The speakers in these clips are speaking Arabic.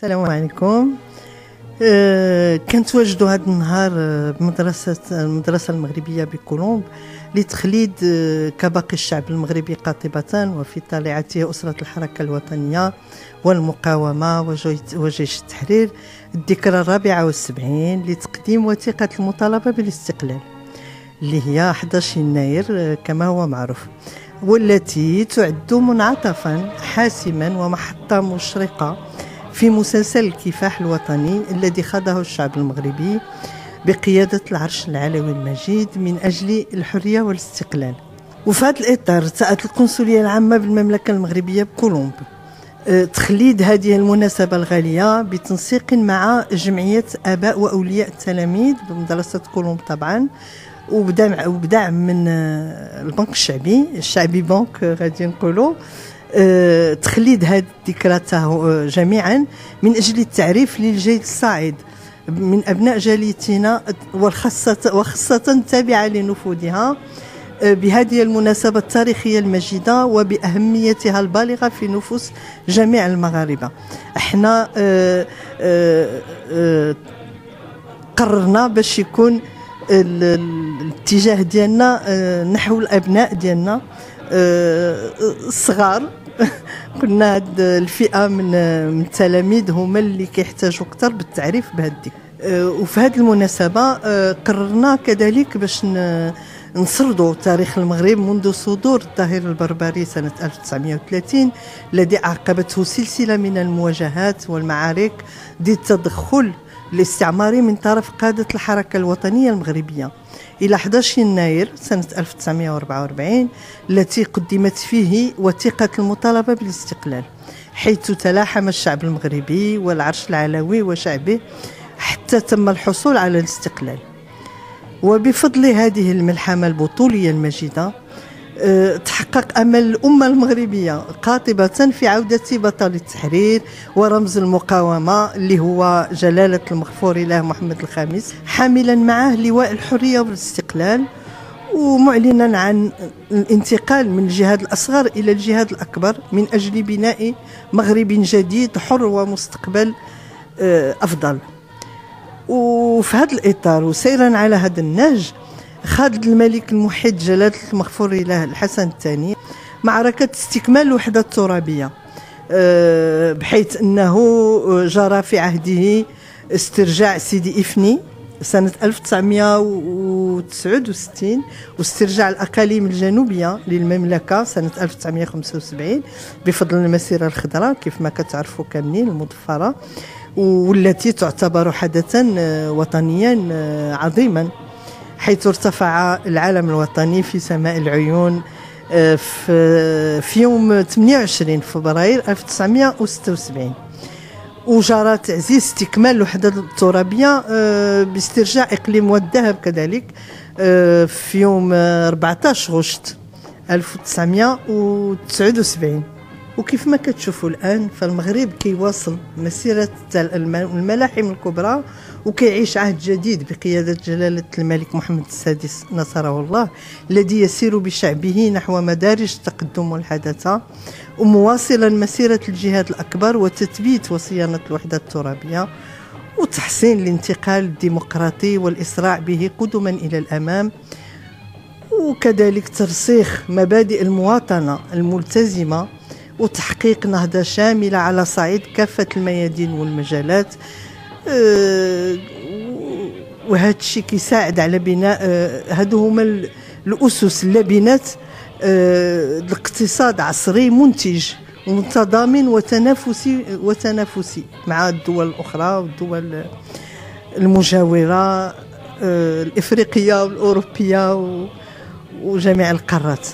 السلام عليكم. أه كنتواجدوا هذا النهار آه، بمدرسة المدرسة المغربية بكولومب لتخليد أه كباقي الشعب المغربي قاطبة وفي طليعته أسرة الحركة الوطنية والمقاومة وجيش التحرير الذكرى الرابعة والسبعين لتقديم وثيقة المطالبة بالاستقلال اللي هي 11 يناير أه كما هو معروف والتي تعد منعطفا حاسما ومحطة مشرقة في مسلسل الكفاح الوطني الذي خاضه الشعب المغربي بقيادة العرش العلوي المجيد من أجل الحرية والاستقلال. وفي هذا الإطار ساءت القنصلية العامة بالمملكة المغربية بكولومب أه، تخليد هذه المناسبة الغالية بتنسيق مع جمعية آباء وأولياء التلاميذ بمدرسة كولومب طبعا وبدعم وبدعم من أه، البنك الشعبي الشعبي بنك غادي نقولوا. آه، تخليد هذه الذكرى آه، جميعا من أجل التعريف للجيل الصاعد من أبناء جاليتنا وخاصه وخاصة التابعة لنفوذها آه، بهذه المناسبة التاريخية المجيدة وبأهميتها البالغة في نفوس جميع المغاربة. إحنا قررنا باش يكون الاتجاه ديالنا نحو الأبناء ديالنا الصغار كنا هاد الفئة من التلاميذ هما اللي كيحتاجوا أكثر بالتعريف بهذه أه، وفي هذه المناسبة أه، قررنا كذلك باش نسردوا تاريخ المغرب منذ صدور الظاهرة البربري سنة 1930 الذي عقبته سلسلة من المواجهات والمعارك ضد التدخل الاستعماري من طرف قادة الحركة الوطنية المغربية. إلى 11 يناير سنة 1944 التي قدمت فيه وثيقة المطالبة بالاستقلال حيث تلاحم الشعب المغربي والعرش العلوي وشعبه حتى تم الحصول على الاستقلال. وبفضل هذه الملحمة البطولية المجيدة تحقق أمل الأمة المغربية قاطبة في عودة بطل التحرير ورمز المقاومة اللي هو جلالة المغفور له محمد الخامس حاملا معه لواء الحرية والاستقلال ومعلنا عن الانتقال من الجهاد الأصغر إلى الجهاد الأكبر من أجل بناء مغرب جديد حر ومستقبل آه، أفضل. وفي هذا الإطار وسيرا على هذا النهج خالد الملك الموحد جلالة المغفور له الحسن الثاني معركة استكمال الوحدة الترابية آه، بحيث أنه جرى في عهده استرجاع سيدي إفني سنة 1969 واسترجاع الأقاليم الجنوبية للمملكة سنة 1975 بفضل المسيرة الخضراء كيف ما كتعرفوا كاملين المضفرة والتي تعتبر حدثا آه، وطنيا آه، عظيما. حيث ارتفع العلم الوطني في سماء العيون آه، في يوم 28 فبراير 1976 وجرى تعزيز استكمال الوحدة الترابية آه، باسترجاع إقليم والذهب كذلك آه، في يوم 14 غشت 1979 وكيف ما كتشوفوا الآن فالمغرب كيواصل مسيرة الملاحم الكبرى وكيعيش عهد جديد بقيادة جلالة الملك محمد السادس نصره الله الذي يسير بشعبه نحو مدارج التقدم والحداثة ومواصلا مسيرة الجهاد الأكبر وتثبيت وصيانة الوحدة الترابية وتحسين الانتقال الديمقراطي والإسراع به قدما إلى الأمام وكذلك ترسيخ مبادئ المواطنة الملتزمة وتحقيق نهضة شاملة على صعيد كافة الميادين والمجالات أه، وهذا الشيء كيساعد على بناء أه، هادو هما الأسس اللبنات أه، الاقتصاد عصري منتج متضامن وتنافسي وتنافسي مع الدول الأخرى والدول المجاورة الإفريقية والأوروبية وجميع القارات.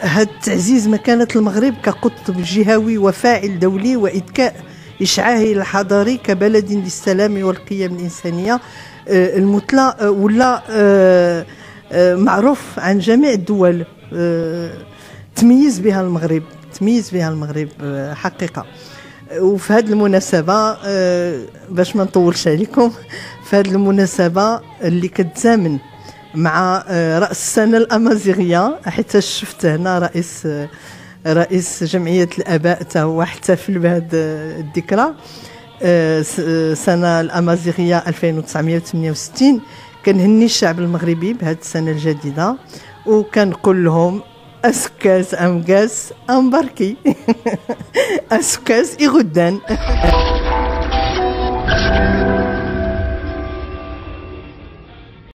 هذا تعزيز مكانة المغرب كقطب جهوي وفاعل دولي وإذكاء إشعاعه الحضاري كبلد للسلام والقيم الإنسانية آه، المثلى آه، ولا آه، معروف عن جميع الدول تميز بها المغرب تميز بها المغرب حقيقة. وفي هذه المناسبة باش ما نطولش عليكم في هذه المناسبة اللي كتزامن مع آه، رأس السنة الأمازيغية حيت شفت هنا رئيس آه، رئيس جمعية الآباء تا هو احتفل بهذه الذكرى. آه، سنة الأمازيغية 1968 كنهني الشعب المغربي بهذه السنة الجديدة وكنقول لهم أسكاز امكاز امباركي أسكاز يغدان